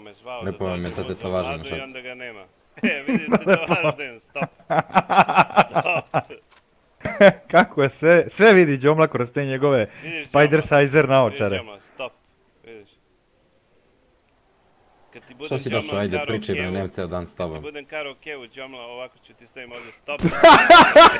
me zvao Lepo da dođemo je za vladu i onda ga nema. E, vidite to važden, stop. Stop. Kako je sve, sve vidi Džomla kroz te njegove vidiš spider džomla. sizer naočare. Vidiš Džomla, stop, vidiš. Kad ti budem Šta si došao, ajde pričaj, da nemam ceo dan s tobom. Kad ti budem karaoke u Džomla, ovako ću ti stavim ovdje stop.